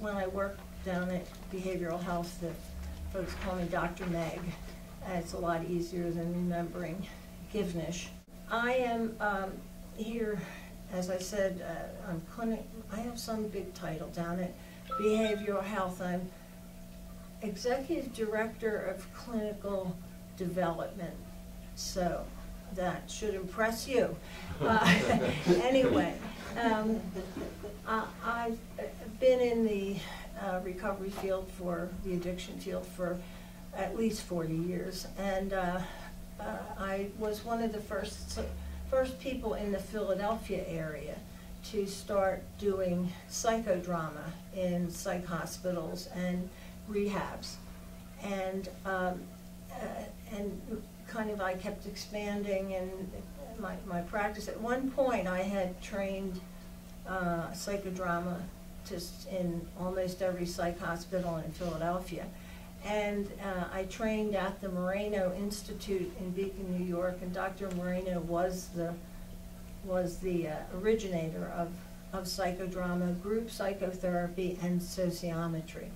when I work down at Behavioral Health, the folks call me Dr. Meg. It's a lot easier than remembering Givnish. I am um, here, as I said, uh, on clinic, I have some big title down at Behavioral Health. I'm Executive Director of Clinical Development. So that should impress you. Uh, Anyway, um, I- I've been in the uh, recovery field for, the addiction field for at least 40 years. And uh, uh, I was one of the first, first people in the Philadelphia area to start doing psychodrama in psych hospitals and rehabs. And, um, uh, and kind of I kept expanding in my, my practice. At one point, I had trained uh, psychodrama just in almost every psych hospital in Philadelphia. And uh, I trained at the Moreno Institute in Beacon, New York, and Dr. Moreno was the was the uh, originator of, of psychodrama, group psychotherapy, and sociometry.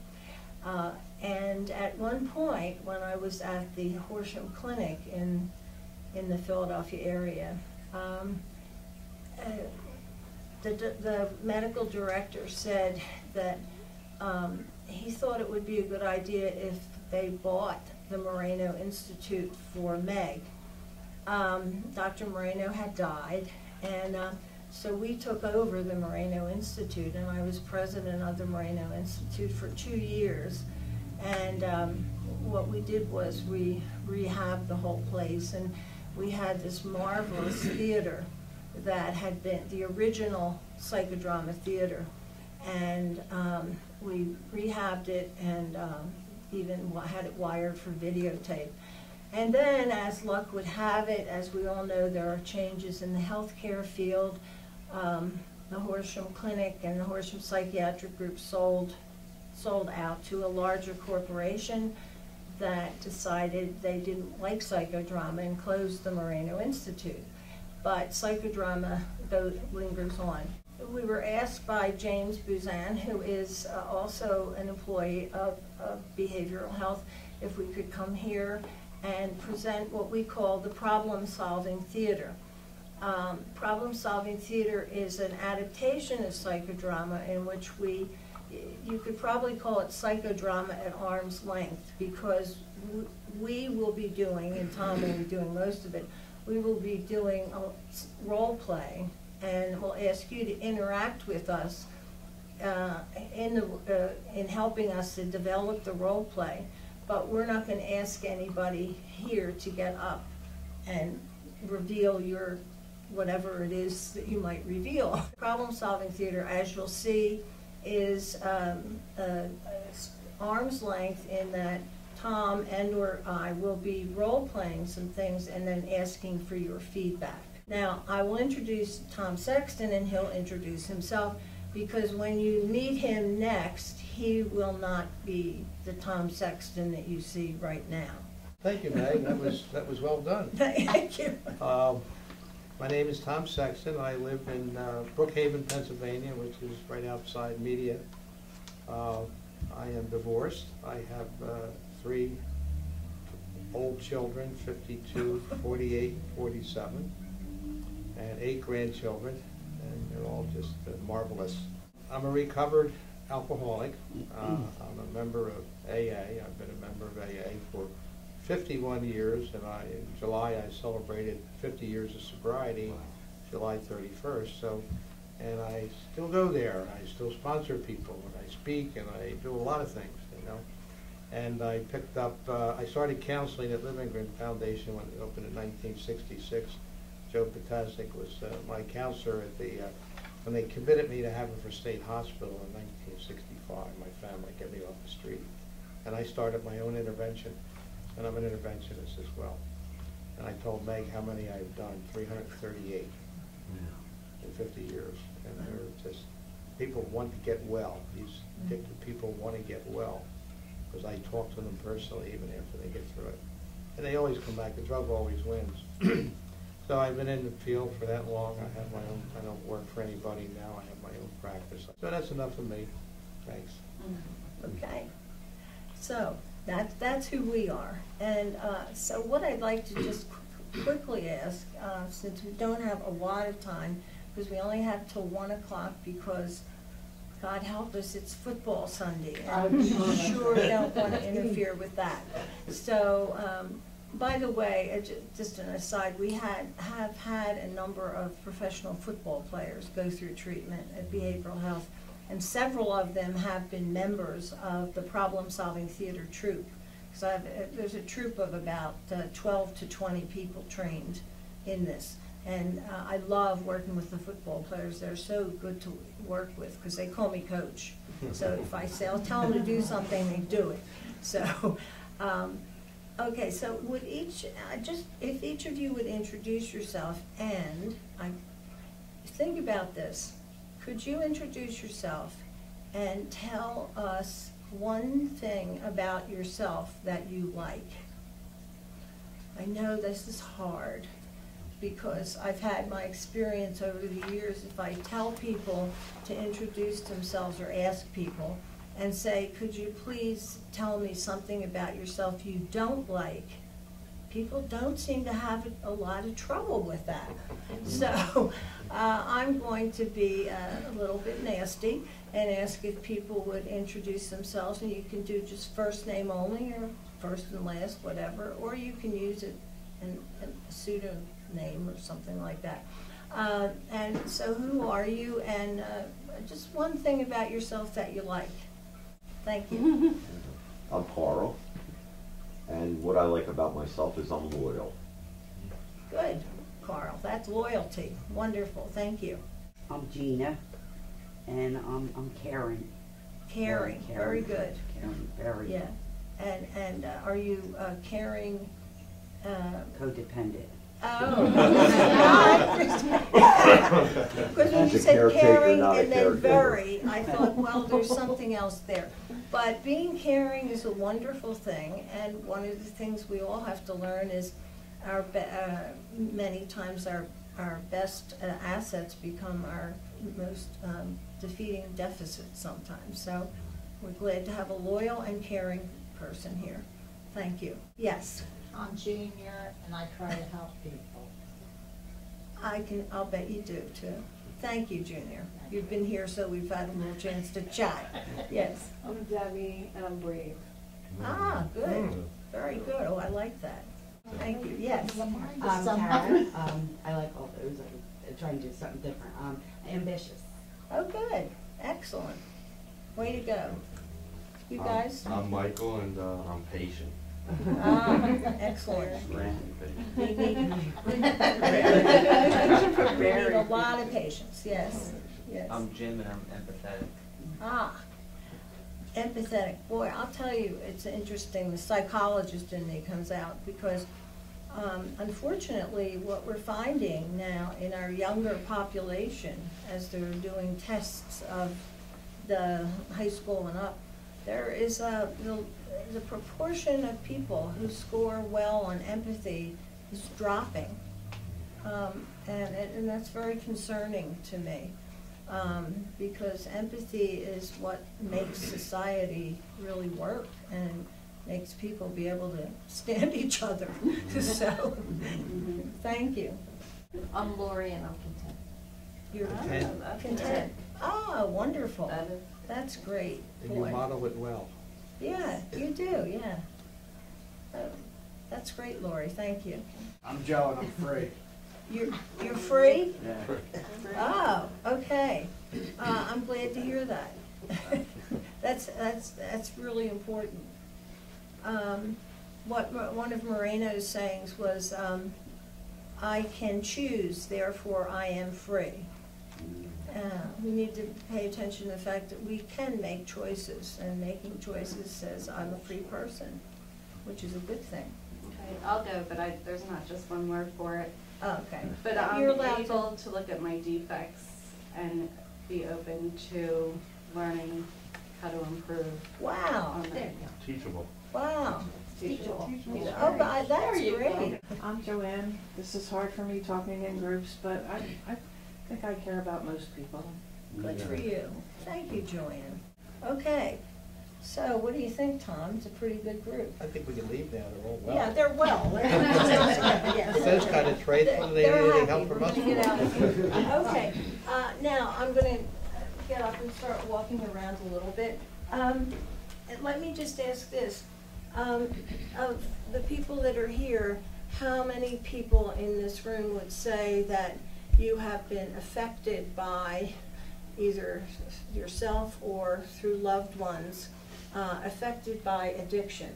Uh, and at one point, when I was at the Horsham Clinic in, in the Philadelphia area, um, uh, the, the medical director said that um, he thought it would be a good idea if they bought the Moreno Institute for Meg. Um, Dr. Moreno had died, and uh, so we took over the Moreno Institute, and I was president of the Moreno Institute for two years. And um, what we did was we rehabbed the whole place, and we had this marvelous theater that had been the original psychodrama theater. And um, we rehabbed it and um, even had it wired for videotape. And then, as luck would have it, as we all know, there are changes in the healthcare field. Um, the Horsham Clinic and the Horsham Psychiatric Group sold, sold out to a larger corporation that decided they didn't like psychodrama and closed the Moreno Institute. But psychodrama go, lingers on. We were asked by James Buzan, who is uh, also an employee of, of behavioral health, if we could come here and present what we call the problem-solving theater. Um, problem-solving theater is an adaptation of psychodrama in which we, you could probably call it psychodrama at arm's length because we will be doing, and Tom will be doing most of it, we will be doing a role play and we'll ask you to interact with us uh, in the, uh, in helping us to develop the role play. But we're not going to ask anybody here to get up and reveal your, whatever it is that you might reveal. Problem-solving theater, as you'll see, is um, uh, arm's length in that Tom and/or I will be role-playing some things and then asking for your feedback. Now, I will introduce Tom Sexton and he'll introduce himself because when you meet him next, he will not be the Tom Sexton that you see right now. Thank you, Meg, that was, that was well done. Thank you. Um, My name is Tom Sexton, I live in uh, Brookhaven, Pennsylvania, which is right outside Media. Uh, I am divorced, I have uh, three old children, 52, 48, 47, and eight grandchildren, and they're all just uh, marvelous. I'm a recovered alcoholic, Uh, I'm a member of AA, I've been a member of AA for 51 years, and I, in July, I celebrated 50 years of sobriety, July 31st, so, and I still go there, I still sponsor people, and I speak, and I do a lot of things, you know? And I picked up, uh, I started counseling at Livengrin Foundation when it opened in 1966. Joe Potasnik was uh, my counselor at the, uh, when they committed me to Haverford State Hospital in 1965, my family get me off the street. And I started my own intervention, and I'm an interventionist as well. And I told Meg how many I've done, 338 in 50 years. And they're just, people want to get well. These addicted people want to get well, because I talk to them personally even after they get through it. And they always come back, the drug always wins. So I've been in the field for that long. I have my own, I don't work for anybody now. I have my own practice. So that's enough of me. Thanks. Okay, so that's, that's who we are. And uh, so what I'd like to just qu- quickly ask, uh, since we don't have a lot of time, because we only have till one o'clock because, God help us, it's football Sunday. And we sure don't want to interfere with that. So, um, by the way, uh, just an aside, we had, have had a number of professional football players go through treatment at behavioral health, and several of them have been members of the problem-solving theater troupe. So I've, uh, there's a troupe of about uh, twelve to twenty people trained in this. And uh, I love working with the football players, they're so good to work with, because they call me coach. So if I say, I'll tell them to do something, they do it. So, um, okay, so would each, I just, if each of you would introduce yourself, and I, think about this. Could you introduce yourself and tell us one thing about yourself that you like? I know this is hard because I've had my experience over the years. If I tell people to introduce themselves or ask people and say, could you please tell me something about yourself you don't like? People don't seem to have a lot of trouble with that. So uh, I'm going to be uh, a little bit nasty and ask if people would introduce themselves, and you can do just first name only, or first and last, whatever, or you can use it in a pseudonym or something like that. Uh, And so who are you, and uh, just one thing about yourself that you like? Thank you. I'm Carl, and what I like about myself is I'm loyal. Good, Carl, that's loyalty. Wonderful, thank you. I'm Gina, and I'm, I'm caring. Caring, very good. Caring, very Yeah, and, and uh, are you uh, caring? uh, codependent. Oh. Because when As you a said caretaker, caring not a and then caregiver. very, I thought, well, there's something else there. But being caring is a wonderful thing, and one of the things we all have to learn is our, be- uh, many times our, our best uh, assets become our most um, defeating deficits sometimes. So we're glad to have a loyal and caring person here. Thank you. Yes, I'm Junior, and I try to help people. I can, I'll bet you do too. Thank you, Junior. You've been here, so we've had a little chance to chat. Yes. I'm Debbie and I'm brave. Ah, good. Very good. Oh, I like that. Thank you. Yes. Some- I'm Tara. Um, I like all those. I'm trying to do something different. Um, ambitious. Oh, good. Excellent. Way to go. You I'm- guys? I'm Michael and uh, I'm patient. Ah, excellent. Extremely We need, we need a lot of patience, yes, yes. I'm Jim and I'm empathetic. Ah, empathetic. Boy, I'll tell you, it's interesting, the psychologist in me comes out because um, unfortunately, what we're finding now in our younger population, as they're doing tests of the high school and up, there is a, the, the proportion of people who score well on empathy is dropping. Um, and, and that's very concerning to me um, because empathy is what makes society really work and makes people be able to stand each other. so, thank you. I'm Lori and I'm content. You're Content. I'm content. Ah, wonderful. That is- great. And you model it well. Yeah, you do, yeah. Oh, That's great, Lori, thank you. I'm Joe and I'm free. You're, you're free? Yeah. Oh, okay. Uh, I'm glad to hear that. That's, that's, that's really important. Um, what, mo- one of Moreno's sayings was, um, I can choose, therefore I am free. Uh, we need to pay attention to the fact that we can make choices, and making choices says I'm a free person, which is a good thing. Okay, I'll go, but I, there's not just one word for it. Okay. But You're I'm allowed able to look at my defects and be open to learning how to improve Wow, on them. Teachable. wow, Teachable. all. Oh, but that's great. I'm Joanne. This is hard for me talking in groups, but I, I think I care about most people. Good for you. Thank you, Joanne. Okay, so what do you think, Tom? It's a pretty good group. I think we can leave now, they're all well. Yeah, they're well. If those kind of traits, whether they need They're anything happy. help from us. gonna get out of here. Okay, uh, now, I'm gonna get up and start walking around a little bit. Um, and let me just ask this, um, of the people that are here, how many people in this room would say that you have been affected by either yourself or through loved ones, uh, affected by addiction?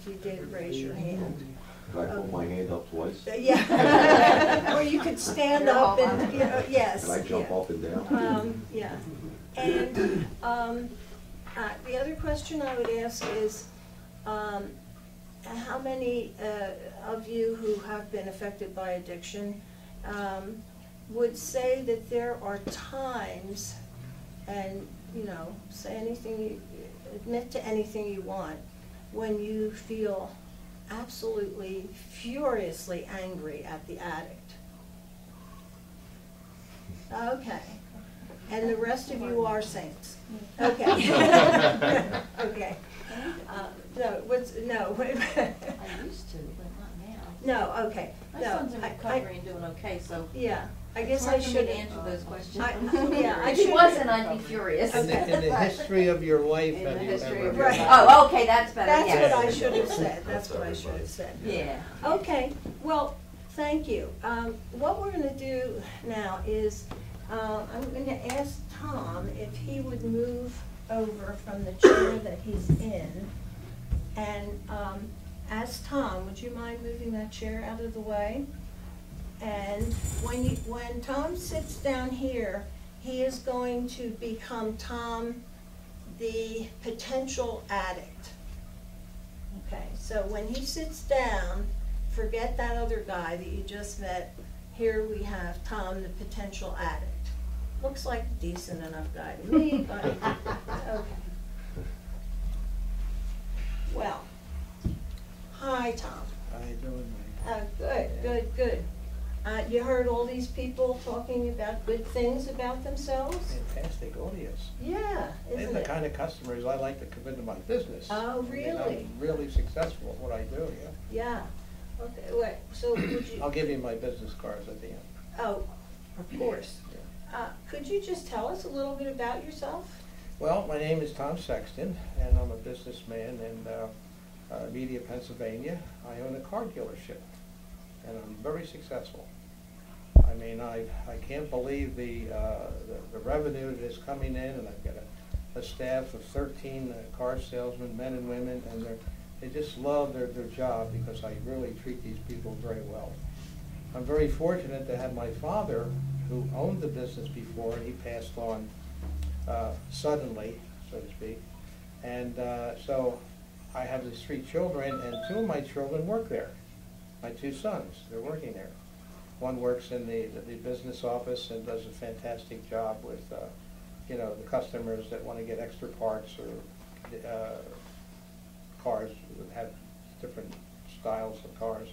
If you did, raise your hand. Could I put my hand up twice? Yeah. Or you could stand up and, you know, yes. Can I jump yeah. up and down? Um, yeah. And, um, uh, the other question I would ask is, um, how many, uh, of you who have been affected by addiction, um, would say that there are times, and, you know, say anything, you admit to anything you want, when you feel absolutely furiously angry at the addict? Okay. And the rest of you are saints? Okay. Okay. Uh, No, what's, no. I used to, but not now. No, okay. My No, son's in I- I- and doing okay, so. Yeah, I guess I hard for me should. to answer those questions. I- yeah, I If he wasn't, I'd be furious. In the, in the history of your life, In have you ever? of Right. Oh, okay, that's better, That's yes. what I should have said, that's what I should have said. Yeah. Okay, well, thank you. Um, What we're gonna do now is, uh, I'm gonna ask Tom if he would move over from the chair that he's in. And um, ask Tom, would you mind moving that chair out of the way? And when you, when Tom sits down here, he is going to become Tom, the potential addict. Okay, so when he sits down, forget that other guy that you just met. Here we have Tom, the potential addict. Looks like a decent enough guy to me, but, okay. Well, hi, Tom. How you doing, Mike? Uh, good, good, good. Uh, you heard all these people talking about good things about themselves? Fantastic audience. Yeah, isn't They're the it? kind of customers I like to come into my business. Oh, I mean, really? I'm really successful at what I do, yeah. Yeah. Okay, wait, so would you? I'll give you my business cards at the end. Oh, of course. Uh, could you just tell us a little bit about yourself? Well, my name is Tom Sexton, and I'm a businessman in uh, uh, Media, Pennsylvania. I own a car dealership, and I'm very successful. I mean, I, I can't believe the, uh, the- the revenue that is coming in, and I've got a, a staff of 13 uh, car salesmen, men and women, and they're, they just love their, their job because I really treat these people very well. I'm very fortunate to have my father, who owned the business before, and he passed on uh, suddenly, so to speak. And uh, so I have these three children, and two of my children work there. My two sons, they're working there. One works in the, the business office and does a fantastic job with, uh, you know, the customers that want to get extra parts or uh, cars that have different styles of cars.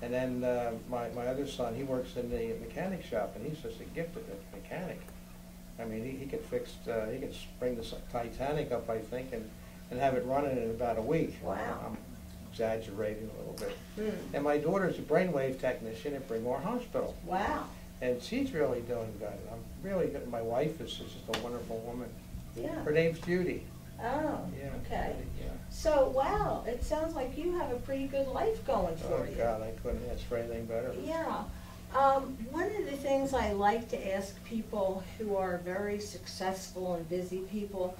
And then uh, my, my other son, he works in the mechanic shop, and he's just a gifted mechanic. I mean, he, he could fix, uh, he could bring the Titanic up, I think, and, and have it running in about a week. Wow. I'm exaggerating a little bit. Hmm. And my daughter's a brainwave technician at Bryn Hospital, Wow, and she's really doing good. I'm really good. My wife is just a wonderful woman. yeah. Her name's Judy. Oh, Yeah. okay. Yeah. So, wow, it sounds like you have a pretty good life going Oh, for you. Oh, God, I couldn't ask for anything better. Yeah. Um, one of the things I like to ask people who are very successful and busy people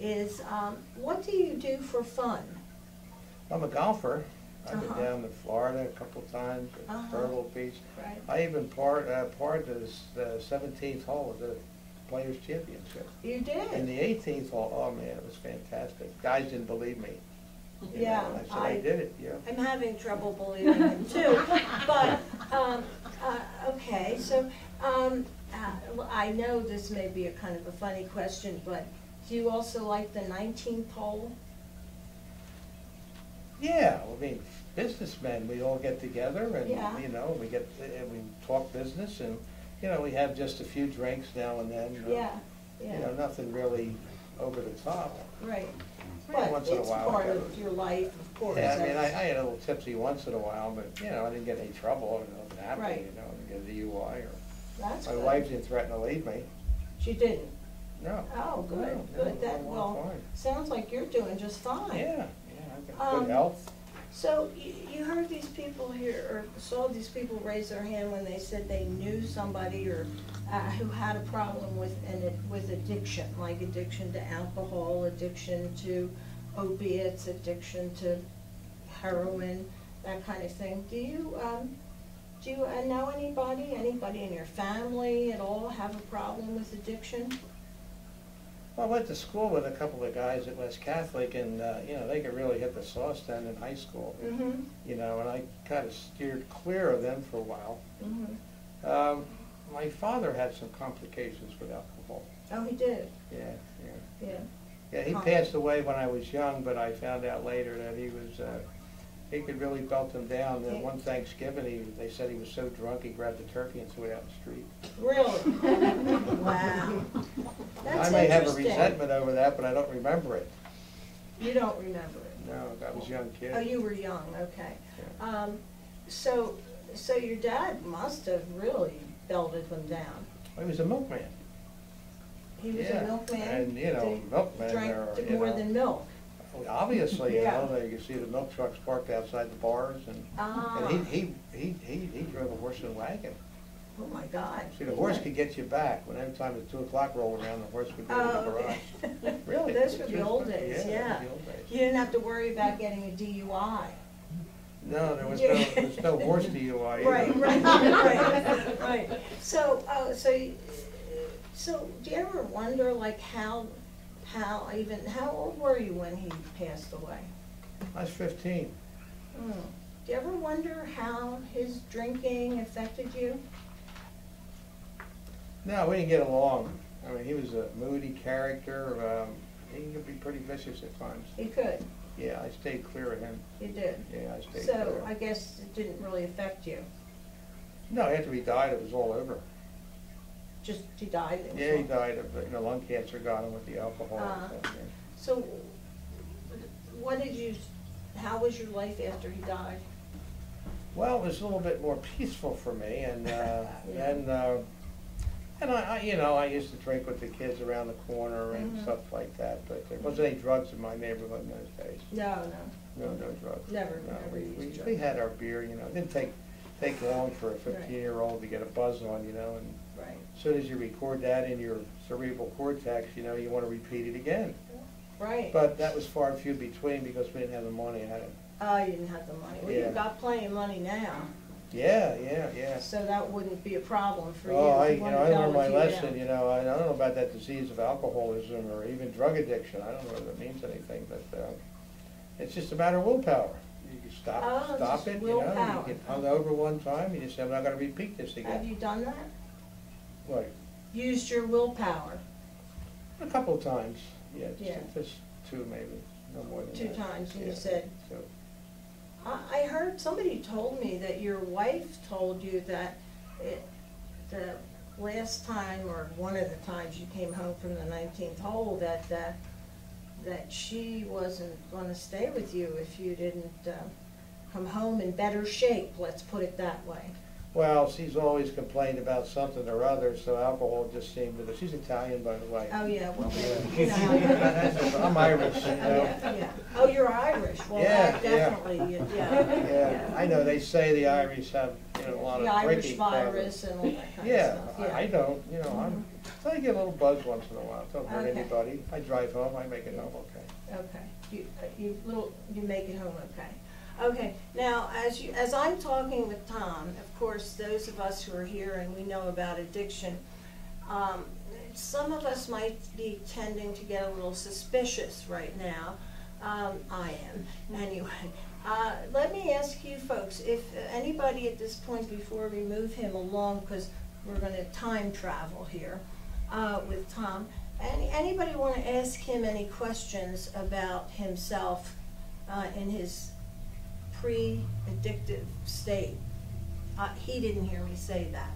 is, um, what do you do for fun? I'm a golfer. I've been Uh-huh. down to Florida a couple times, at Uh-huh. Turtle Beach. Right. I even part, uh, part the seventeenth hole of the Players Championship. You did. In the eighteenth hole, oh man, it was fantastic. Guys didn't believe me. you know, Yeah, and I said, I- I did it, yeah. I'm having trouble believing it too, but, um, uh, okay, so, um, uh, I know this may be a kind of a funny question, but do you also like the nineteenth hole? Yeah, I mean, businessmen, we all get together and, Yeah. you know, we get, and we talk business and, you know, we have just a few drinks now and then. uh, Yeah, You yeah, know, nothing really over the top. right. But once in a it's while. part of your life, of course. Yeah, I mean, I, I that's- had a little tipsy once in a while, but, you know, I didn't get any trouble, I wasn't happy, Right. you know, I didn't get a DUI or, That's my good. wife didn't threaten to leave me, She didn't? no. Oh, good, No, no, good, that, I'm well, fine. sounds like you're doing just fine. Yeah, yeah, Um, good health. So you, you heard these people here, or saw these people raise their hand when they said they knew somebody or uh, who had a problem with an, with addiction, like addiction to alcohol, addiction to opiates, addiction to heroin, that kind of thing. Do you, um, do you know anybody, anybody in your family at all have a problem with addiction? Well, I went to school with a couple of guys at West Catholic and, uh, you know, they could really hit the sauce then in high school, Mm-hmm, you know, and I kind of steered clear of them for a while. mm-hmm. Um, my father had some complications with alcohol. Oh, he did, Yeah, yeah. yeah. Yeah, he Huh. passed away when I was young, but I found out later that he was, uh, he could really belt them down. That Yeah. one Thanksgiving, he, they said he was so drunk, he grabbed a turkey and threw it out in the street. Really? Wow. That's I may have a resentment over that, but I don't remember it. You don't remember it? No, I was a young kid. Oh, you were young, okay. Yeah. Um, so, so your dad must have really belted them down. He was a milkman. He was Yeah, a milkman? and, you know, They milkmen Drank are, t- you more know, than milk. Obviously, you Yeah. know, you can see the milk trucks parked outside the bars and, Ah, and he, he, he, he, he drove a horse and wagon. oh my God. See, the horse could get you back. When every time the two o'clock rolled around, the horse would go to the Oh, garage. okay. Really? Those were the old days, yeah. the old days. You didn't have to worry about getting a DUI. No, there was no, there was no horse DUI either. Right, right, right, right. So, uh, so, so do you ever wonder like how, how even, how old were you when he passed away? I was fifteen. Hmm. Do you ever wonder how his drinking affected you? No, we didn't get along. I mean, he was a moody character. Um, he could be pretty vicious at times. He could, Yeah, I stayed clear of him. you did. Yeah, I stayed So clear. So I guess it didn't really affect you, No, after he died, it was all over. Just he died. it was Yeah, he died of, you know, lung cancer got him with the alcohol. Ah. so, yeah. So, what did you, how was your life after he died? Well, it was a little bit more peaceful for me, and uh, Yeah. and uh, and I, I, you know, I used to drink with the kids around the corner and Mhm. stuff like that. But there wasn't any drugs in my neighborhood in those days. No, no, No, no drugs. Never, No, never we, used we, drugs. we had our beer. You know, it didn't take take long for a fifteen-year-old to get a buzz on. You know, and soon as you record that in your cerebral cortex, you know, you want to repeat it again. Right. But that was far and few between because we didn't have the money. I. Oh, you didn't have the money. Well, Yeah. you've got plenty of money now, Yeah, yeah, yeah. so that wouldn't be a problem for you. Oh, I, if you know, I learned my you lesson, down. you know, I I don't know about that disease of alcoholism or even drug addiction, I don't know if it means anything, but, uh, it's just a matter of willpower. You can Oh, stop, it's stop it, you know, you get hung over one time, you just say, I'm not gonna repeat this again." Have you done that? What, Used your willpower a couple of times, yeah, Yeah. just, just two maybe, no more than two that. times, and you Yeah, said, so- I, I heard, somebody told me that your wife told you that it, the last time, or one of the times you came home from the nineteenth hole, that, uh, that she wasn't gonna stay with you if you didn't, uh, come home in better shape, let's put it that way. Well, she's always complained about something or other, so alcohol just seemed to, she's Italian, by the way. Oh, yeah, well, Yeah. you know. I'm Irish, you know. Yeah, yeah. Oh, you're Irish, well, that Yeah, yeah. definitely, yeah. Yeah, I know, they say the Irish have, you know, a lot of The Irish drinking problems. virus and all that kind of Yeah, stuff, I- yeah. I don't, you know, I'm, I get a little buzz once in a while, don't hurt Okay. anybody. I drive home, I make it home okay. Okay, you, uh, you little, you make it home okay. Okay, now, as you, as I'm talking with Tom, of course, those of us who are here and we know about addiction, um, some of us might be tending to get a little suspicious right now. Um, I am, anyway. Uh, let me ask you folks, if anybody at this point, before we move him along, because we're gonna time travel here, uh, with Tom, any, anybody wanna ask him any questions about himself, uh, in his pre-addictive state. Uh, he didn't hear me say that.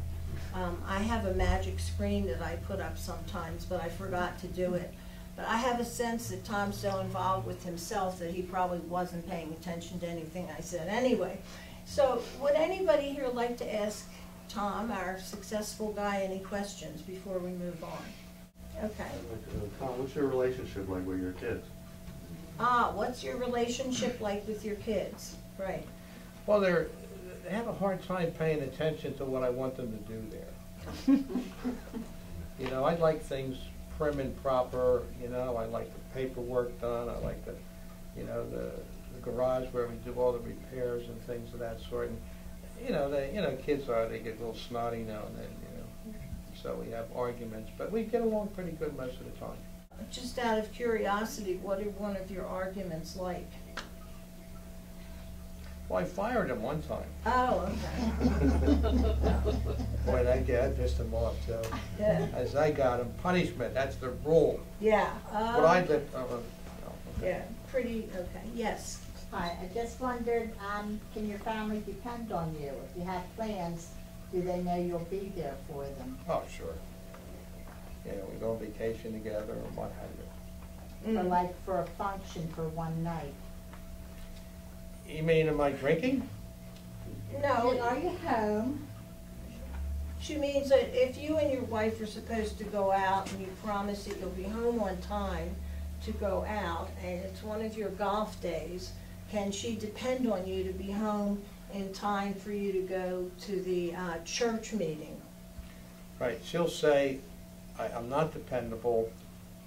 Um, I have a magic screen that I put up sometimes, but I forgot to do it. But I have a sense that Tom's so involved with himself that he probably wasn't paying attention to anything I said anyway. So would anybody here like to ask Tom, our successful guy, any questions before we move on? Okay. Tom, what's your relationship like with your kids? Ah, what's your relationship like with your kids? Right. Well, they're, they have a hard time paying attention to what I want them to do there. You know, I like things prim and proper, you know, I like the paperwork done, I like the, you know, the the garage where we do all the repairs and things of that sort. And You know, they, you know, kids are, they get a little snotty now and then, you know, so we have arguments, but we get along pretty good most of the time. Just out of curiosity, what are one of your arguments like? Well, I fired him one time. Oh, okay. Boy, that guy, pissed him off too. Yeah. As I got him, punishment, that's the rule. Yeah. What I um, did, uh, uh, no, okay. Yeah, pretty, okay, yes. Hi, I just wondered, um, can your family depend on you? If you have plans, do they know you'll be there for them? Oh, sure. Yeah, we go on vacation together and what have you. Or Mm. like for a function for one night? You mean, am I drinking? No, Are you home? she means that if you and your wife are supposed to go out and you promise that you'll be home on time to go out, and it's one of your golf days, can she depend on you to be home in time for you to go to the, uh, church meeting? Right, she'll say, I, I'm not dependable,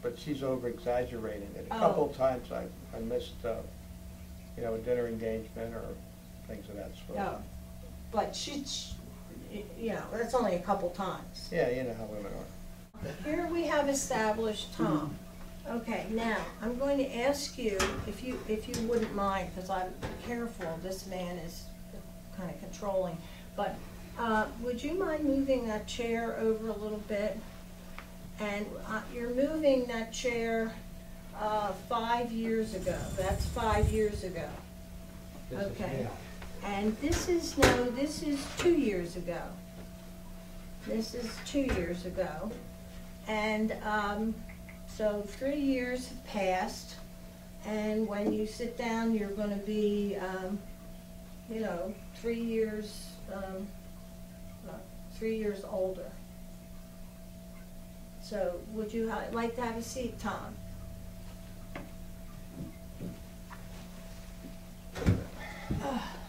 but she's over exaggerating it. A Oh. couple times I, I missed, uh, you know, a dinner engagement or things of that sort. No, but she, she- you know, that's only a couple times. Yeah, you know how women are. Here we have established Tom. Okay, now, I'm going to ask you, if you, if you wouldn't mind, because I'm careful, this man is kind of controlling, but, uh, would you mind moving that chair over a little bit? And, uh, you're moving that chair, uh, five years ago, that's five years ago. This is- Okay. And this is, no, this is two years ago. This is two years ago. And, um, so three years have passed, and when you sit down, you're gonna be, um, you know, three years, um, three years older. So would you like to have a seat, Tom?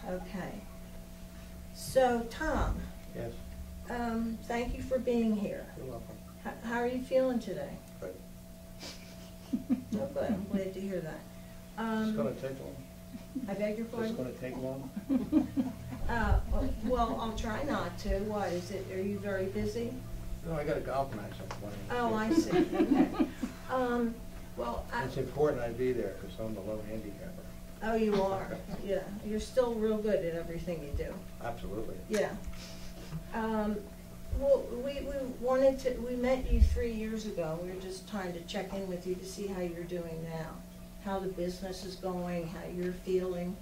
Okay. So, Tom, Yes, um, thank you for being here. you're welcome. H- How are you feeling today? Good. Oh, good, I'm glad to hear that. It's Um, gonna take long. I beg your It's pardon? gonna take long. Uh, well, I'll try not to. What, is it, are you very busy? No, I got a golf match I'm playing. Oh, I see, okay. Um, well, I, It's important I be there, because I'm the low handicapper. Oh, you are, yeah, you're still real good at everything you do. Absolutely. Yeah. Um, well, we, we wanted to, we met you three years ago. We were just trying to check in with you to see how you're doing now. How the business is going, how you're feeling.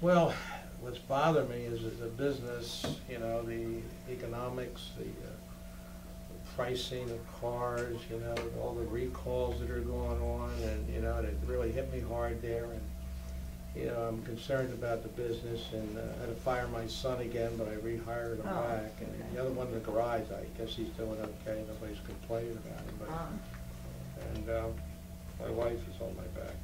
Well, what's bothered me is that the business, you know, the economics, the uh, the pricing of cars, you know, all the recalls that are going on, and, you know, it really hit me hard there, and, you know, I'm concerned about the business, and uh, I had to fire my son again, but I rehired him Oh, back, and the other one in the garage, I guess he's doing okay, nobody's complaining about him, but, Um, and, um, my wife is on my back.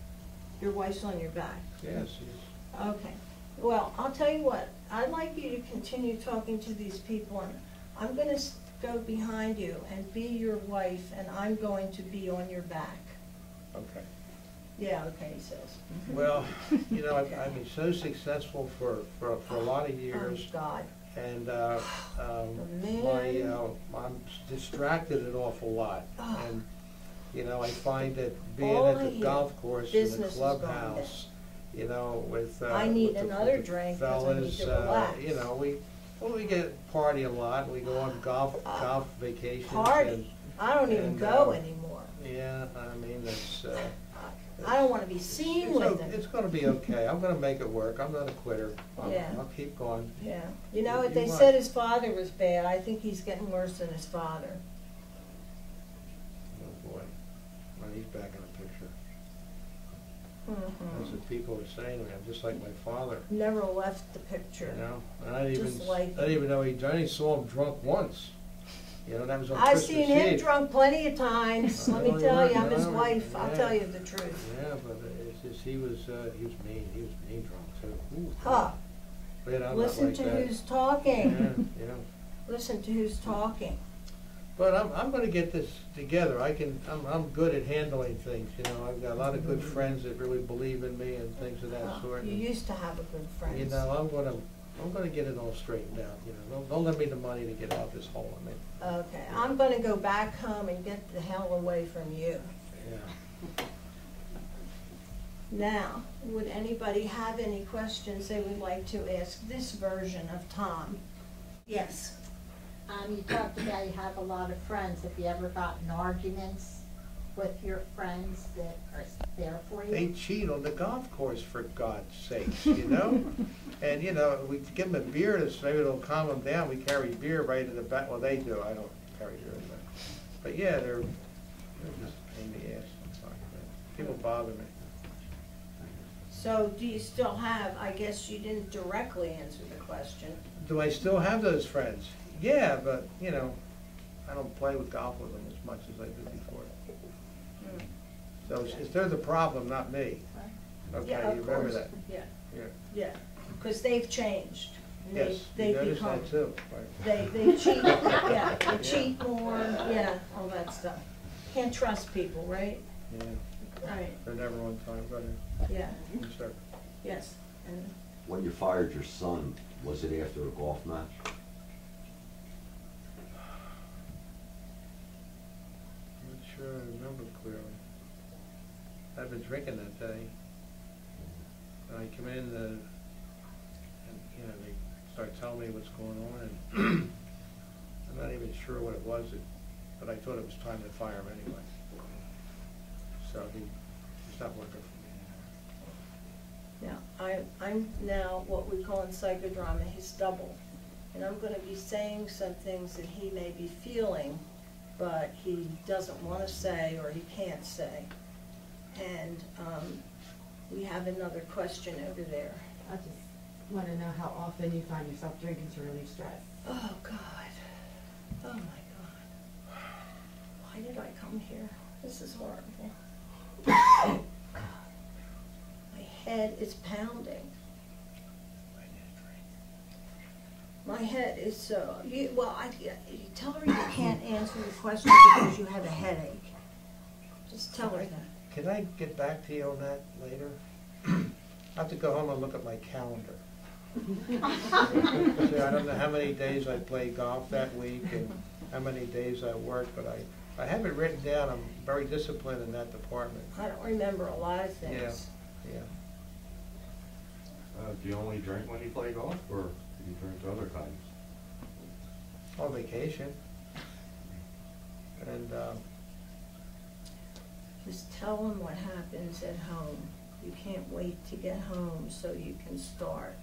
Your wife's on your back. Yes, she's, Okay. Well, I'll tell you what, I'd like you to continue talking to these people, and I'm gonna s- go behind you and be your wife, and I'm going to be on your back. okay. Yeah, okay, he says. Well, you know, I've, I've been so successful for, for, for a lot of years, Oh, God. and, uh, um, my, uh, I'm distracted an awful lot. Oh. And, you know, I find that being All at the golf course in the business is going clubhouse, you know, with, uh, I need with the- another the drink 'cause I need fellas, to uh. You know, we, well, we get party a lot, we go on golf, golf vacations. and- Party? I don't even and, go uh, anymore. Yeah, I mean, it's, uh, I don't wanna be seen It's with him. It's gonna be okay. I'm gonna make it work. I'm not a quitter. I'll, Yeah. I'll keep going. Yeah, you know what, You they said his father was bad, I think he's getting worse than his father. Oh, boy. Well, he's back in. That's Mhm. what people are saying to me. I'm just like my father, Never left the picture. you know? And I didn't Just even, like- I didn't even know he, I only saw him drunk once. You know, that was on I've Christmas seen him Eve. drunk plenty of times, let me tell you, I'm his wife, I'll tell you the truth. Yeah, but it's just, he was, uh, he was mean. He was mean drunk too. Ooh. Huh, But I'm not listen like to that. who's Yeah, talking, yeah. listen to who's talking. But I'm, I'm gonna get this together. I can, I'm, I'm good at handling things, you know. I've got a lot of good mm-hmm. friends that really believe in me and things of that Oh, sort. You and, used to have a good friend. You know, I'm gonna, I'm gonna get it all straightened out, you know. Don't, don't lend me the money to get out of this hole I'm in. Okay, I'm gonna go back home and get the hell away from you. Yeah. Now, would anybody have any questions they would like to ask this version of Tom? Yes. Um, you talked about you have a lot of friends. Have you ever gotten arguments with your friends that are there for you? They cheat on the golf course, for God's sakes, you know? And, you know, we give them a beer, to maybe it'll calm them down. We carry beer right in the back, well, they do, I don't carry beer in the back. But yeah, they're, they're just a pain in the ass. I'm sorry, man. People bother me. So do you still have, I guess you didn't directly answer the question. Do I still have those friends? Yeah, but, you know, I don't play with golf with them as much as I did before. Hmm. So it's, it's- they're the problem, not me. Yeah, Okay, of you remember course. that? Yeah, Yeah. yeah, because they've changed. they- Yes, They've become, that too, right? they, they cheat, yeah, they cheat more, yeah, all that stuff. Can't trust people, right? Yeah, Right, they're never on time, go ahead. yeah, You start. yes. And When you fired your son, was it after a golf match? I'm not sure I remember clearly. I'd been drinking that day. And I come in, uh, and, you know, they start telling me what's going on, and I'm not even sure what it was, but I thought it was time to fire him anyway. So he, he stopped working for me Now, I, I'm now what we call in psychodrama his double. And I'm gonna be saying some things that he may be feeling, but he doesn't wanna say or he can't say. And, um, we have another question over there. I just wanna know how often you find yourself drinking to relieve stress. Oh, God. Oh, my God. Why did I come here? This is horrible. My head is pounding. I need a drink. My head is so, you, well, I, you tell her you can't answer the question because you have a headache. Just tell her that. Can I get back to you on that later? I have to go home and look at my calendar. See, I don't know how many days I play golf that week and how many days I work, but I, I have it written down, I'm very disciplined in that department, I don't remember a lot of things. yeah. Uh, do you only drink when you play golf, or do you drink other times? On vacation. And, um, Just tell them what happens at home. You can't wait to get home so you can start.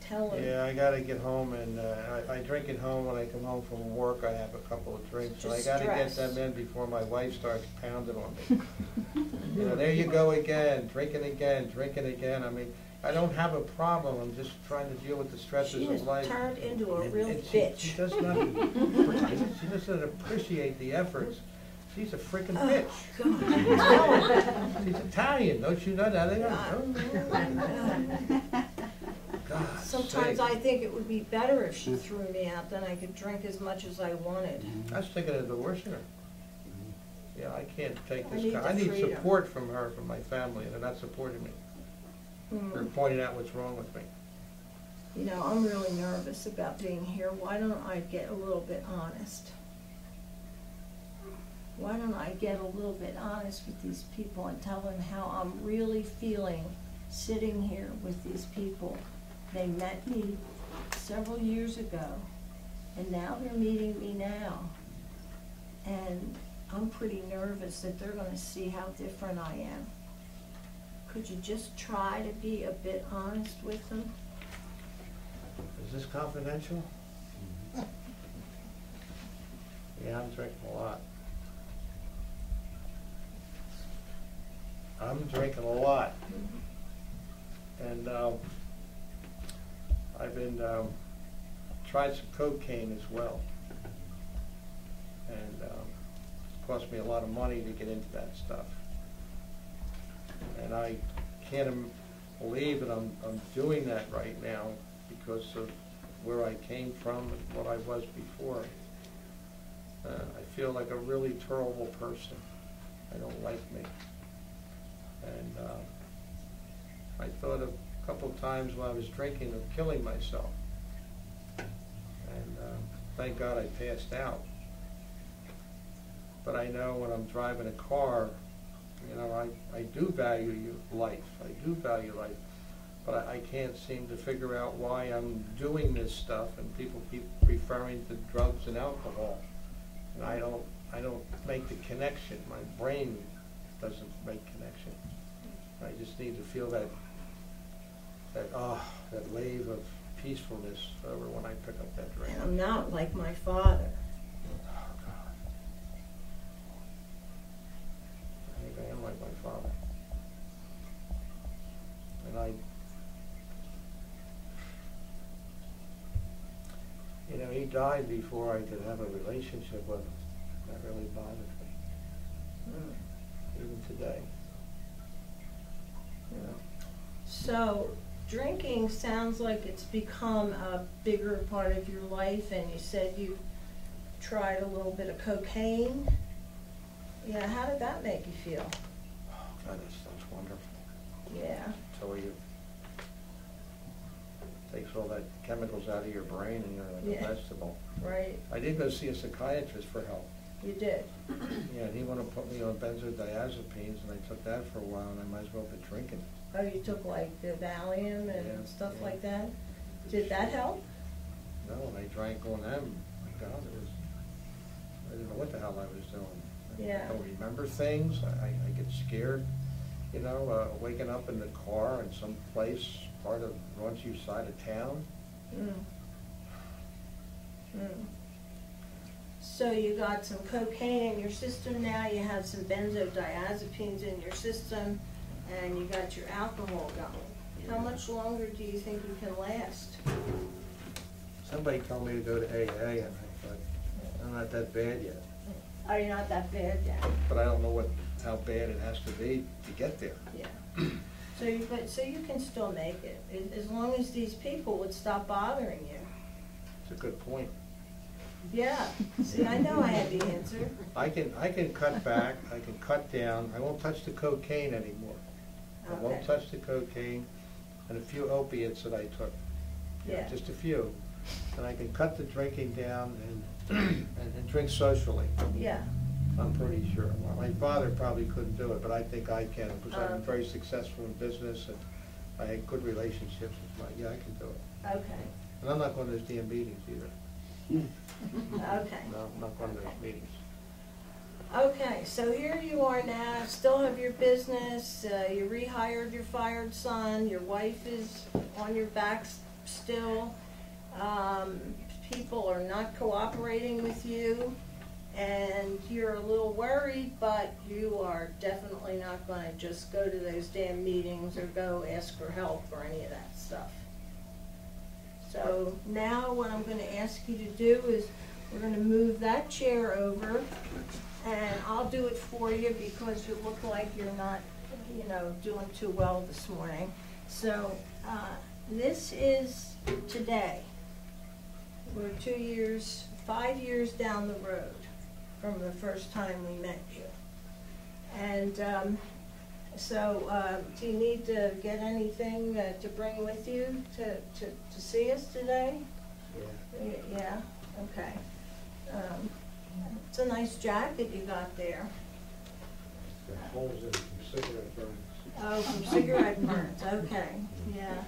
Tell them. yeah, I gotta get home and, uh, I, I drink at home, when I come home from work, I have a couple of drinks, and I gotta get stress. them in before my wife starts pounding on me. You know, there you go again, drinking again, drinking again. I mean, I don't have a problem. I'm just trying to deal with the stresses She of life. turned into a And- real and she- She bitch. does not, she doesn't appreciate the efforts. She's a freaking Oh, bitch. She's Italian, don't you know that? They don't. Sometimes sake. I think it would be better if she threw me out, then I could drink as much as I wanted. I was thinking of divorcing her. Yeah, I can't take I this. need the I need freedom. support from her, from my family, and they're not supporting me. They're Hmm. pointing out what's wrong with me. You know, I'm really nervous about being here. Why don't I get a little bit honest? Why don't I get a little bit honest with these people and tell them how I'm really feeling sitting here with these people? They met me several years ago, and now they're meeting me now. And I'm pretty nervous that they're gonna see how different I am. Could you just try to be a bit honest with them? Is this confidential? Yeah, I'm drinking a lot. I'm drinking a lot. And, um, I've been, um, tried some cocaine as well. And, um, it's cost me a lot of money to get into that stuff. And I can't believe that I'm, I'm doing that right now because of where I came from and what I was before. Uh, I feel like a really terrible person. I don't like me. And uh, I thought a couple of times while I was drinking of killing myself. And uh, thank God I passed out. But I know when I'm driving a car, you know, I, I do value life. I do value life. But I, I can't seem to figure out why I'm doing this stuff and people keep referring to drugs and alcohol. And I don't, I don't make the connection. My brain doesn't make connection. I just need to feel that, that, ah, that wave of peacefulness over when I pick up that drink. I'm not like my father. Oh, God. I think I am like my father. And I, you know, he died before I could have a relationship with him. That really bothered me, Mm. even today. You know, So, drinking sounds like it's become a bigger part of your life, and you said you tried a little bit of cocaine. Yeah, how did that make you feel? oh, God, that stuff's wonderful. Yeah, Tell you, takes all that chemicals out of your brain and you're like Yeah. a vegetable. right, I did go see a psychiatrist for help. you did. Yeah, and he wanted to put me on benzodiazepines, and I took that for a while, and I might as well have been drinking. Oh, you took like the Valium Yeah, and stuff yeah. like that? Did that help? No, when I drank on them, my God, it was, I didn't know what the hell I was doing. Yeah. I don't remember things, I, I I get scared, you know, uh, waking up in the car in some place, part of raunchy side of town. Mm. Mm. So you got some cocaine in your system now, you have some benzodiazepines in your system, and you got your alcohol going. How much longer do you think you can last? Somebody told me to go to AA, and I thought, I'm not that bad yet, Are you not that bad yet? but I don't know what, how bad it has to be to get there. Yeah. So you, but, so you can still make it, as, as long as these people would stop bothering you. It's a good point. Yeah, see, I know I had the answer. I can, I can cut back, I can cut down, I won't touch the cocaine anymore. I won't Okay. touch the cocaine and a few opiates that I took. You know, Yeah. Just a few. And I can cut the drinking down and, and, and drink socially. Yeah, I'm pretty sure. Well, My father probably couldn't do it, but I think I can, because I'm been very successful in business and I had good relationships with my, yeah, I can do it. okay, And I'm not going to those damn meetings either. okay. No, I'm not going to those meetings. Okay, so here you are now, still have your business, uh, you rehired your fired son, your wife is on your back s- still. Um, people are not cooperating with you, and you're a little worried, but you are definitely not gonna just go to those damn meetings or go ask for help or any of that stuff. So now what I'm gonna ask you to do is, we're gonna move that chair over, and I'll do it for you because you look like you're not, you know, doing too well this morning. So, uh, this is today. We're two years, five years down the road from the first time we met you. And, um, so, uh, do you need to get anything uh, to bring with you to, to, to see us today? Yeah. Yeah, okay. Um, It's a nice jacket you got there. Got holes in from cigarette burns. Oh, from cigarette burns, okay, yeah.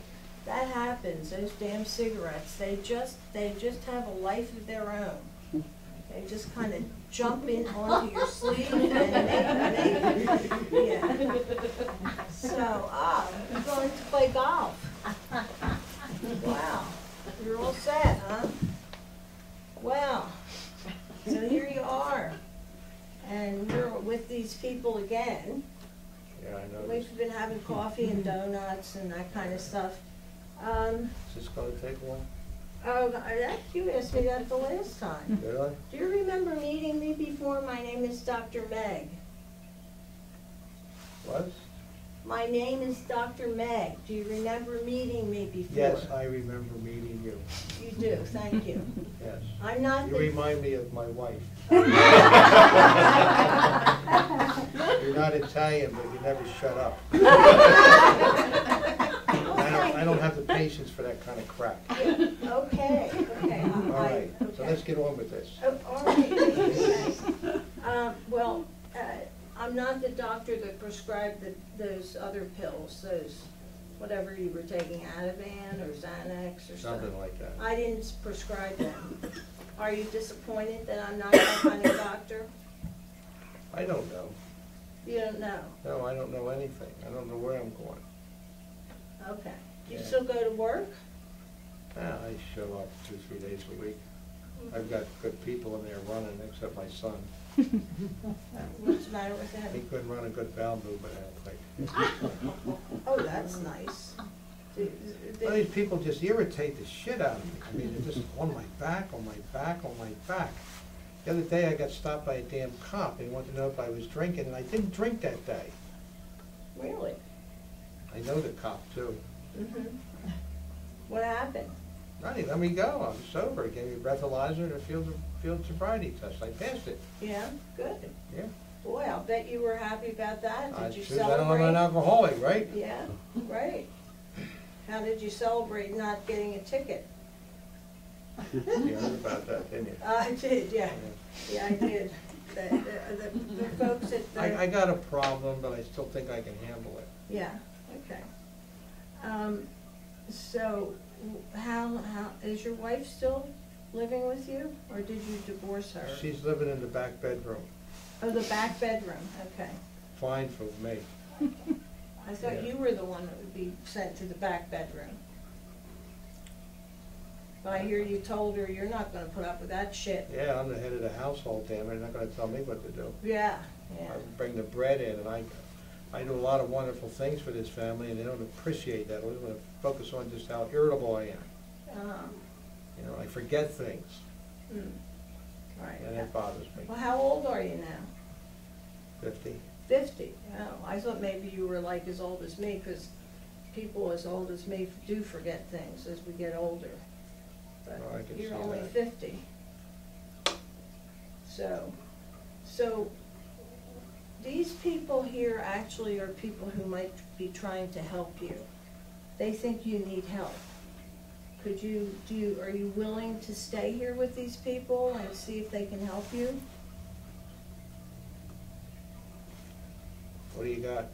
That happens, those damn cigarettes, they just, they just have a life of their own. They just kind of jump in onto your sleeve and make, make, yeah. So, ah, you're going to play golf. Wow, you're all set, huh? Wow, so here you are. And you're with these people again. Yeah, I know. We've been having coffee and donuts and that kind of stuff. Um, Is this gonna take long? Um, oh, that, you asked me that the last time. I? Do you remember meeting me before? My name is Dr. Meg. What? My name is Dr. Meg. Do you remember meeting me before? Yes, I remember meeting you, You do, thank you. yes. I'm not You the, remind me of my wife. You're not Italian, but you never shut up. I don't, have the patience for that kind of crap. okay, okay. All I- so okay. let's get on with this. Oh, all right, okay. Um, well, uh, I'm not the doctor that prescribed the, those other pills, those, whatever you were taking, Ativan or Xanax or something. Something like that. I didn't prescribe them. Are you disappointed that I'm not that kind of doctor? I don't know. You don't know? No, I don't know anything. I don't know where I'm going. Okay. You Yeah. still go to work? Ah, I show up two, three days a week. I've got good people in there running, except my son. What's the matter with He couldn't run a good bowel movement, I don't think. Oh, that's nice. Do- Well, these people just irritate the shit out of me. I mean, they're just on my back, on my back, on my back. The other day, I got stopped by a damn cop, and he wanted to know if I was drinking, and I didn't drink that day. Really? I know the cop, too. Mhm. What happened? No, let me go, I'm sober, gave me a breathalyzer and a field, field sobriety test, I passed it, Yeah, good. yeah. Boy, I'll bet you were happy about that. I Did you choose that I'm an alcoholic, right? Yeah, right. How did you celebrate not getting a ticket? You heard about that, didn't you? I did, yeah. Yeah, I did. The, the, the- the folks at the. I, I got a problem, but I still think I can handle it. Yeah. Um, so, how, how, is your wife still living with you, or did you divorce her? She's living in the back bedroom, Oh, the back bedroom, okay. fine for me. I thought Yeah. you were the one that would be sent to the back bedroom. But I hear you told her you're not gonna put up with that shit. Yeah, I'm the head of the household, damn it, they're not gonna tell me what to do. Yeah, yeah. I bring the bread in, and I, I do a lot of wonderful things for this family, and they don't appreciate that. I want to focus on just how irritable I am. Um, You know, I forget things, mm, Right. and it bothers me. Well, how old are you now? Fifty? Fifty? Oh, I thought maybe you were like as old as me, because people as old as me do forget things as we get older. But Oh, you're only that. fifty. So, so these people here actually are people who might be trying to help you. They think you need help. Could you, do you, are you willing to stay here with these people and see if they can help you? What do you got?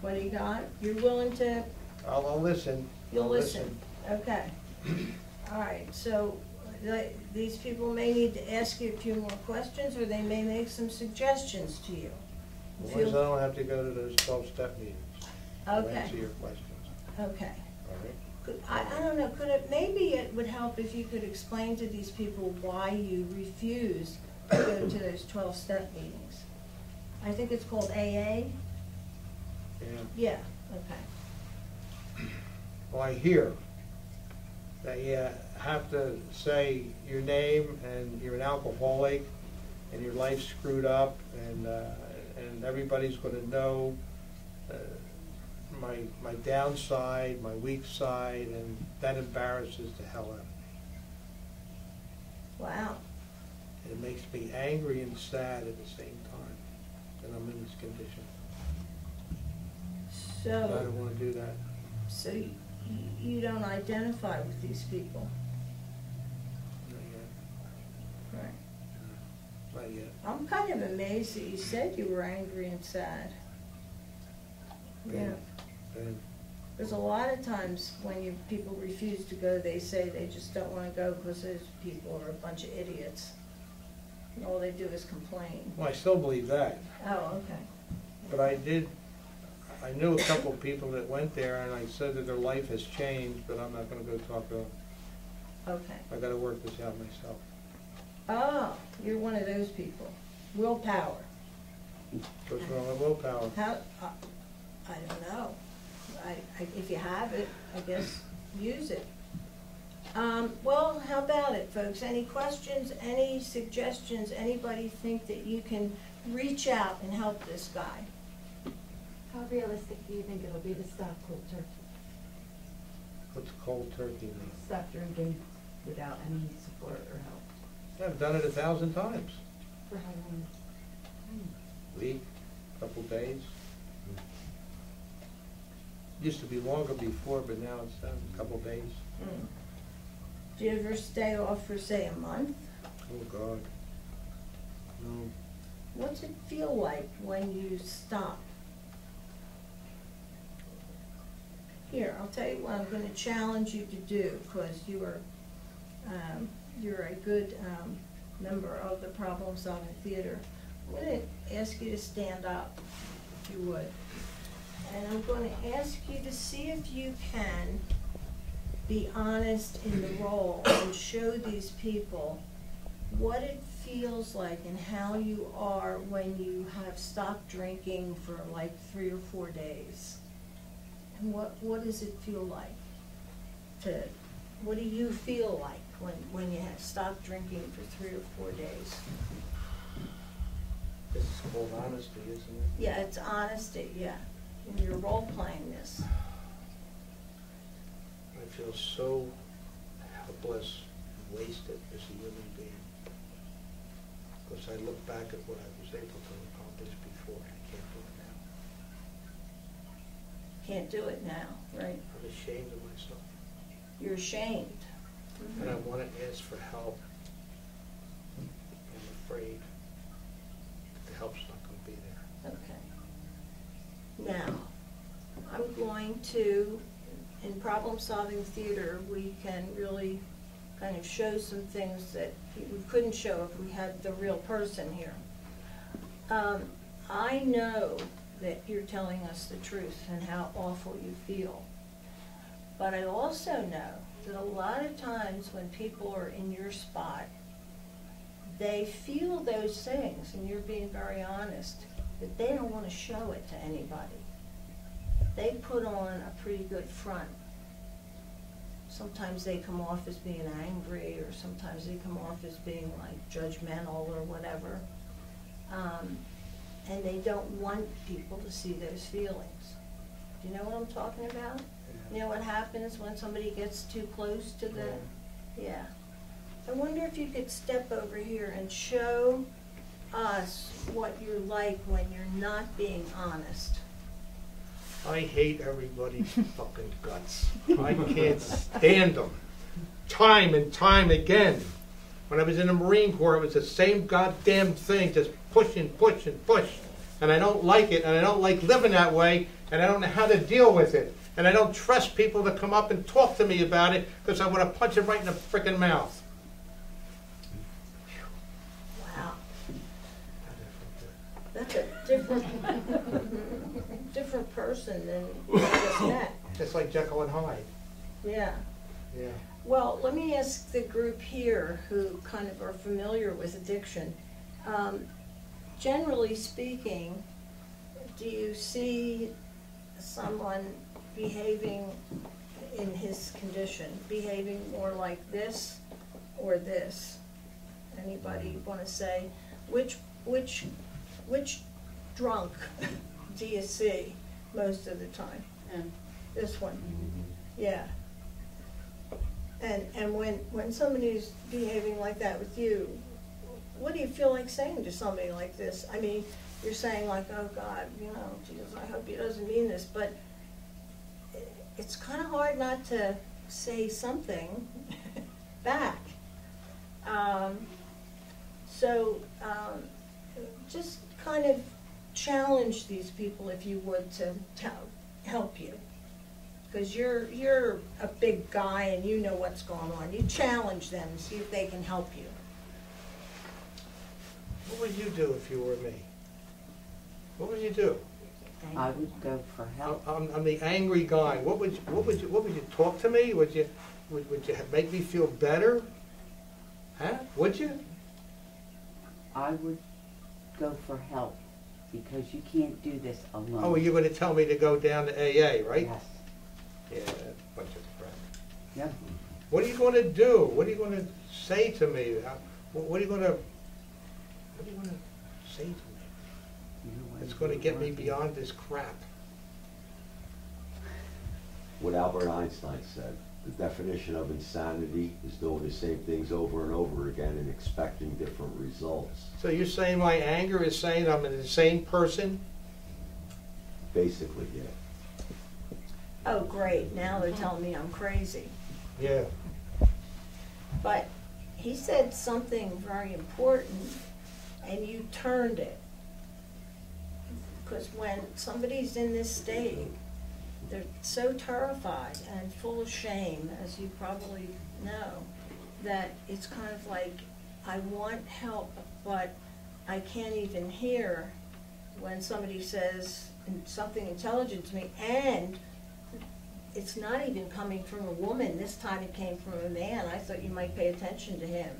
What do you got? You're willing to, I'll, I'll listen. you'll I'll listen? Okay. All right, so the- these people may need to ask you a few more questions, or they may make some suggestions to you. As long as I don't have to go to those twelve-step meetings. I'll Okay, answer your questions, okay. all right? Could- I, I don't know, could it, maybe it would help if you could explain to these people why you refuse to go to those twelve-step meetings. I think it's called AA? Yeah. Yeah, okay. Well, I hear that you have to say your name and you're an alcoholic and your life's screwed up and, uh, and everybody's gonna know, uh, my, my downside, my weak side, and that embarrasses the hell out of me. Wow. It makes me angry and sad at the same time, that I'm in this condition. And I don't wanna do that. so you, you don't identify with these people? Not yet. Yet. I'm kind of amazed that you said you were angry and sad. Yeah. Ben, There's a lot of times when you, people refuse to go, they say they just don't wanna go because those people are a bunch of idiots. And all they do is complain. Well, I still believe that, Oh, okay. but I did, I knew a couple of people that went there, and I said that their life has changed, but I'm not gonna go talk to them. Okay. I gotta work this out myself. Oh, you're one of those people. Willpower. What's wrong with willpower? How, uh, I don't know. I, I, if you have it, I guess, use it. Um, well, how about it, folks? Any questions, any suggestions? Anybody think that you can reach out and help this guy? How realistic do you think it'll be to stop cold turkey? What's cold turkey mean? Stop drinking without any support or help? I've done it a thousand times. For how long? Week, couple days. Used to be longer before, but now it's uh, a couple days. Hmm. Do you ever stay off for, say, a month? Oh, God. No. What's it feel like when you stop? Here, I'll tell you what I'm gonna challenge you to do, because you are, um, you're a good, um, member of the Problem Solving Theater. I'm gonna ask you to stand up, if you would. And I'm gonna ask you to see if you can be honest in the role and show these people what it feels like and how you are when you have stopped drinking for like three or four days. And what, what does it feel like to, what do you feel like when, when you have stopped drinking for three or four days? This is called honesty, isn't it? Yeah, it's honesty, yeah. And you're role playing this. I feel so helpless, wasted as a human being. Because I look back at what I was able to accomplish before, and I can't do it now. Can't do it now, right? I'm ashamed of myself, You're ashamed. And I want to ask for help. I'm afraid the help's not going to be there. Okay. Now, I'm going to, in problem-solving theater, we can really kind of show some things that we couldn't show if we had the real person here. Um, I know that you're telling us the truth and how awful you feel. But I also know that a lot of times when people are in your spot, they feel those things, and you're being very honest, but they don't want to show it to anybody. They put on a pretty good front. Sometimes they come off as being angry, or sometimes they come off as being like judgmental or whatever. Um, and they don't want people to see those feelings. Do you know what I'm talking about? You know what happens when somebody gets too close to the, yeah. I wonder if you could step over here and show us what you're like when you're not being honest. I hate everybody's fucking guts. I can't stand them. Time and time again. When I was in the Marine Corps, it was the same goddamn thing, just push and push and push. And I don't like it, and I don't like living that way, and I don't know how to deal with it. And I don't trust people to come up and talk to me about it, because I want to punch them right in the frickin' mouth. Wow. That's a different, different person than just met. Just like Jekyll and Hyde. Yeah. Yeah. Well, let me ask the group here who kind of are familiar with addiction. Um, generally speaking, do you see someone behaving in his condition, behaving more like this or this? Anybody want to say, which, which, which drunk do you see most of the time? And This one, mm-hmm. yeah. And, and when, when somebody's behaving like that with you, what do you feel like saying to somebody like this? I mean, you're saying like, oh God, you know, Jesus, I hope he doesn't mean this, but it's kind of hard not to say something back. Um, so, um, just kind of challenge these people if you would to help you. Because you're, you're a big guy and you know what's going on. You challenge them, see if they can help you. What would you do if you were me? What would you do? I would go for help. I'm, I'm the angry guy. What would you, what would you, what would you talk to me? Would you, would, would you make me feel better? Huh? Would you? I would go for help because you can't do this alone. Oh, you're gonna tell me to go down to AA, right? Yes. Yeah, bunch of crap. Yep. What are you gonna do? What are you gonna say to me? How- What what are you gonna, what are you gonna say to me? You know what It's gonna get me beyond this crap. What Albert Einstein said, the definition of insanity is doing the same things over and over again and expecting different results. So you're saying my anger is saying I'm an insane person? Basically, yeah. Oh, great, now they're telling me I'm crazy. Yeah. But he said something very important, and you turned it. Because when somebody's in this state, they're so terrified and full of shame, as you probably know, that it's kind of like, I want help, but I can't even hear when somebody says something intelligent to me, and it's not even coming from a woman, this time it came from a man, I thought you might pay attention to him,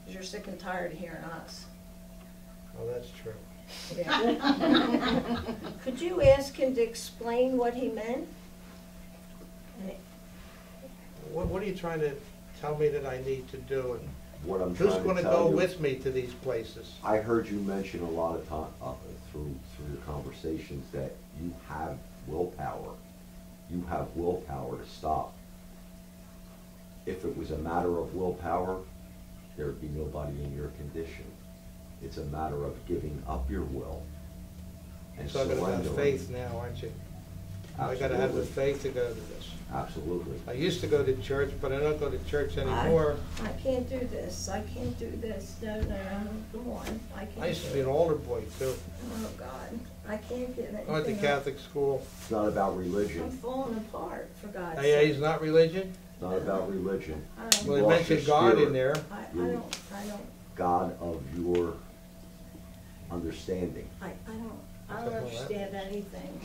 because you're sick and tired of hearing us. Oh, that's true. Yeah. Could you ask him to explain what he meant? What, what are you trying to tell me that I need to do? And What I'm Who's trying to gonna tell go you- with me to these places? I heard you mention a lot of time, uh, through, through your conversations that you have willpower. You have willpower to stop. If it was a matter of willpower, there'd be nobody in your condition. It's a matter of giving up your will and So I'm gonna surrendering. faith now, aren't you? I gotta have the Absolutely. faith to go to this. Absolutely. I used to go to church, but I don't go to church anymore. I can't do this, I can't do this, no, no, no, come on, I can't. I used to be an altar boy too. Oh, God, I can't get anything. I went to up. Catholic school. It's not about religion. I'm religion. falling apart, for God's AA sake. is not religion? It's not about religion. I don't, Well, they lost mentioned your God in there. I, I don't, I don't, God of your understanding. I, I don't, I don't the hell that understand anything.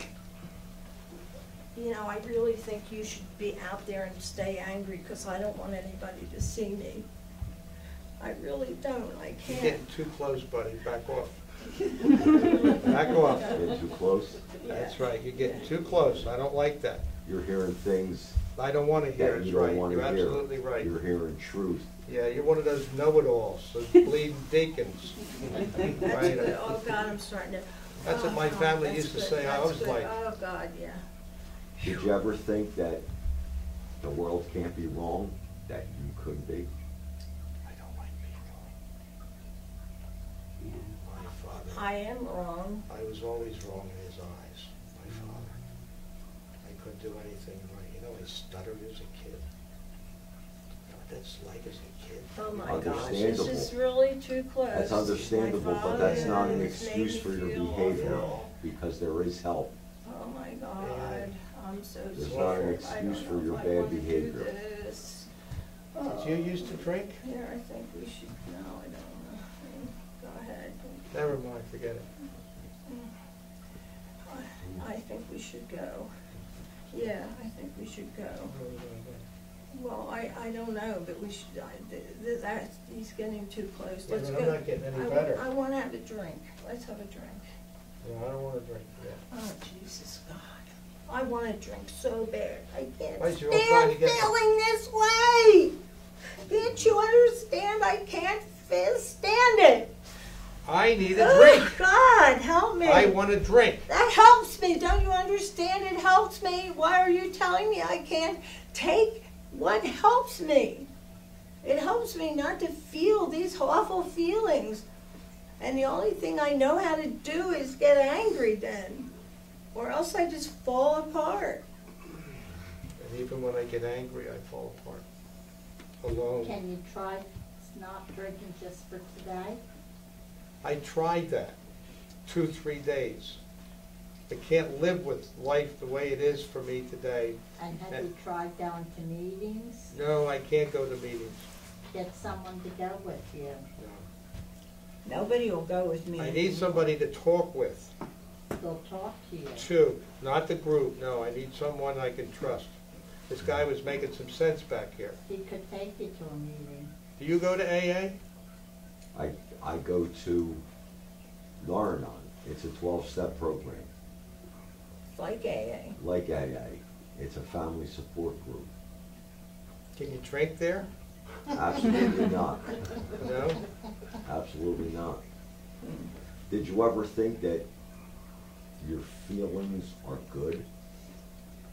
You know, I really think you should be out there and stay angry, because I don't want anybody to see me. I really don't, I You're can't. getting too close, buddy. Back off. Back off. Getting too close. That's right. You're getting too close. I don't like that. You're hearing things I don't wanna hear. that It's you don't right. want You're to hear. absolutely right. You're hearing truth. Yeah, you're one of those know-it-alls, those bleeding deacons. Right. good, oh, God, I'm starting to. That's what oh, my God, family that's used to good, say I was good. like. Oh, God, yeah. Did you ever think that the world can't be wrong, that you could be? I don't like being Yeah. wrong. My father, I am wrong. I was always wrong in his eyes, my father. I couldn't do anything right. You know, I stuttered as a kid. You know what that's like as a kid? Oh, my gosh, this is Understandable. really too close. That's understandable, My but that's not an father has made excuse me for your feel behavior, awful. because there is help. Oh, my God, I'm so scared. There's not an I don't excuse for your bad behavior. Did you used to drink? Oh, Here, I think we should, no, I don't know. Go ahead. Never mind, forget it. I think we should go. Yeah, I think we should go. What are we gonna do? Well, I, I don't know, but we should, I, th- th- that, he's getting too close. Wait a Let's minute, go. I'm not getting any I wa- better. I wanna have a drink. Let's have a drink. No, I don't wanna drink yet. Oh, Jesus God. I wanna drink so bad. I can't stand get- feeling this way. Can't you understand? I can't fi- stand it. I need a Oh, drink. God, help me. I want a drink. That helps me. Don't you understand? It helps me. Why are you telling me I can't take what helps me? It helps me not to feel these awful feelings. And the only thing I know how to do is get angry then. Or else I just fall apart. And even when I get angry, I fall apart. Alone. Can you try not drinking just for today? I tried that two, three days. I can't live with life the way it is for me today. And have you tried going to meetings? No, I can't go to meetings. Get someone to go with you. No. Nobody will go with me. I need somebody to talk with, They'll talk to you. too, not the group, no, I need someone I can trust. This guy was making some sense back here. He could take you to a meeting. Do you go to AA? I, I go to Nar-Anon. It's a twelve-step program, Like AA. like AA. It's a family support group. Can you drink there? Absolutely not. No? Absolutely not. Did you ever think that your feelings are good?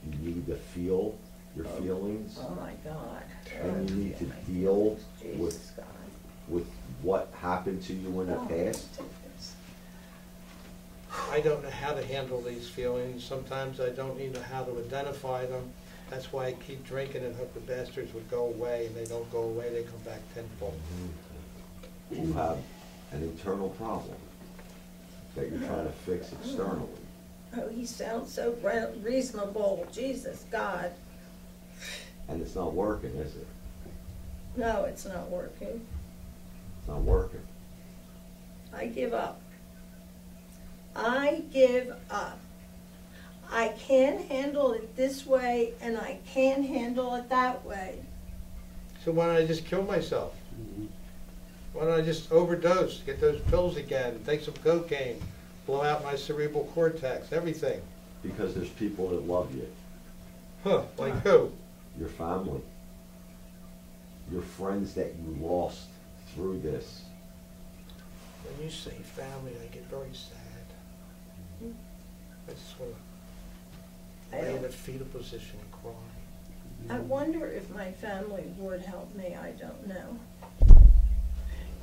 You need to feel your oh. feelings, Oh, my God. and you need to oh deal with, with what happened to you in the Oh, past? I don't know how to handle these feelings. Sometimes I don't even know how to identify them. That's why I keep drinking and hope the bastards would go away, and they don't go away, they come back tenfold. You have an internal problem that you're trying to fix externally. Oh, he sounds so reasonable. Jesus God. And it's not working, is it? No, it's not working. It's not working. I give up. I give up. I can't handle it this way and I can't handle it that way. So why don't I just kill myself? Mm-hmm. Why don't I just overdose, get those pills again, take some cocaine, blow out my cerebral cortex, everything? Because there's people that love you, Huh, like who? your family, your friends that you lost through this. When you say family, I get very sad. I just want I to lay in don't- a fetal position and cry. I wonder if my family would help me. I don't know.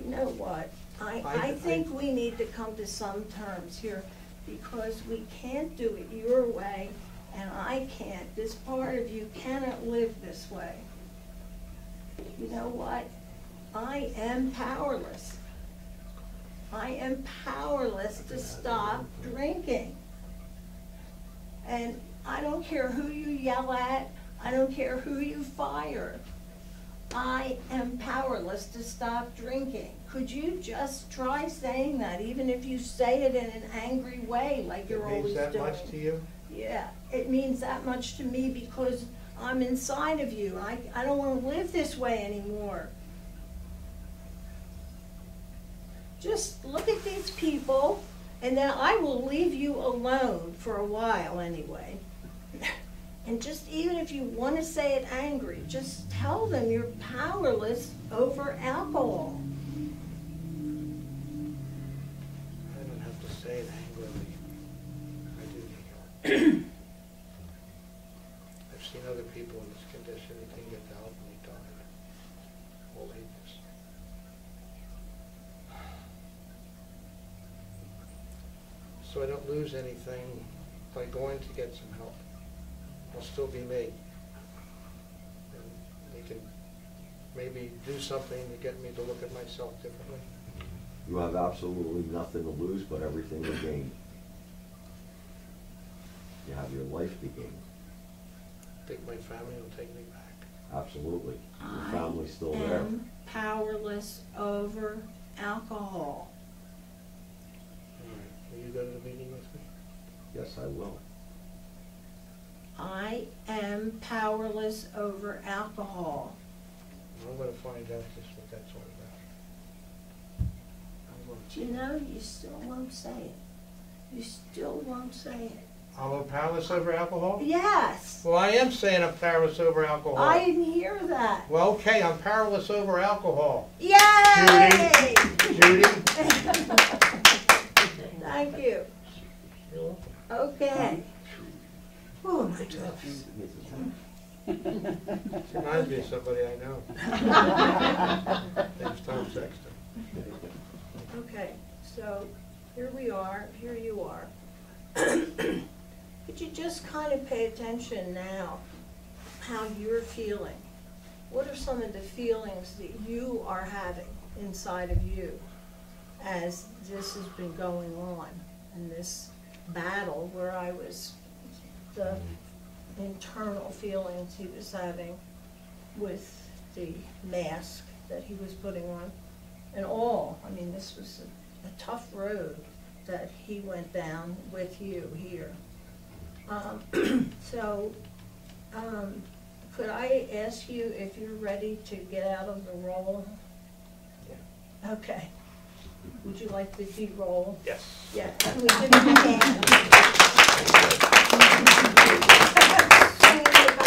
You know what? I, I- I think we need to come to some terms here because we can't do it your way and I can't. This part of you cannot live this way. You know what? I am powerless. I am powerless to stop drinking. And I don't care who you yell at, I don't care who you fire. I am powerless to stop drinking. Could you just try saying that, even if you say it in an angry way, like you're It always means doing? that much to you? Yeah, it means that much to me because I'm inside of you. I, I don't want to live this way anymore. Just look at these people, and then I will leave you alone for a while anyway. And just even if you want to say it angry, just tell them you're powerless over alcohol. I don't have to say it angrily. I do think I've seen other people in this condition that didn't get the help and they died. Old ages. So I don't lose anything by going to get some help. I'll still be me. And they can maybe do something to get me to look at myself differently. You have absolutely nothing to lose but everything to gain. You have your life to gain, I Think my family will take me back. absolutely. Your I family's still there. am powerless over alcohol. All right. Will you go to the meeting with me? Yes, I will. I am powerless over alcohol. I'm gonna find out just what that's all about. I'm Do you know, you still won't say it. You still won't say it. I'm a powerless over alcohol? Yes, Well, I am saying I'm powerless over alcohol. I didn't hear that. Well, okay, I'm powerless over alcohol. Yay! Judy? Thank you. Okay. Oh, my goodness. Reminds me of somebody I know. Name's Tom Sexton. Okay, so here we are, here you are. Could you just kind of pay attention now, how you're feeling? What are some of the feelings that you are having inside of you as this has been going on and this battle where I was, the internal feelings he was having with the mask that he was putting on. And all, I mean, this was a, a tough road that he went down with you here. Um, so, um, could I ask you if you're ready to get out of the role? Yeah. Okay. Would you like the de-role? Yes. Yeah, and we give a hand.